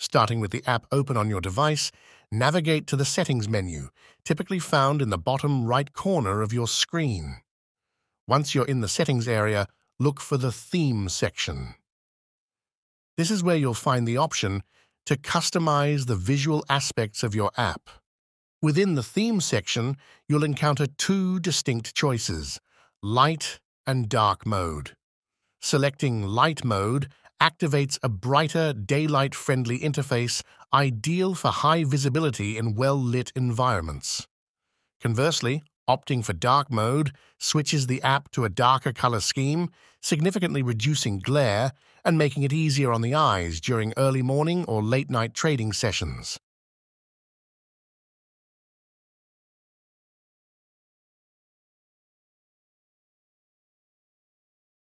Starting with the app open on your device, navigate to the Settings menu, typically found in the bottom right corner of your screen. Once you're in the Settings area, look for the Theme section. This is where you'll find the option to customize the visual aspects of your app. Within the Theme section, you'll encounter two distinct choices, Light and Dark mode. Selecting Light mode activates a brighter, daylight-friendly interface ideal for high visibility in well-lit environments. Conversely, opting for dark mode switches the app to a darker color scheme, significantly reducing glare and making it easier on the eyes during early morning or late night trading sessions.